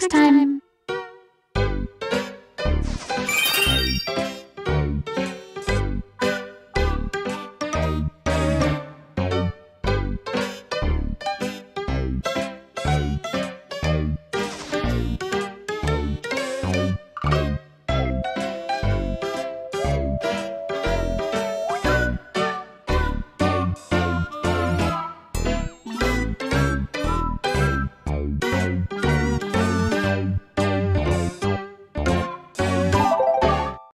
next time.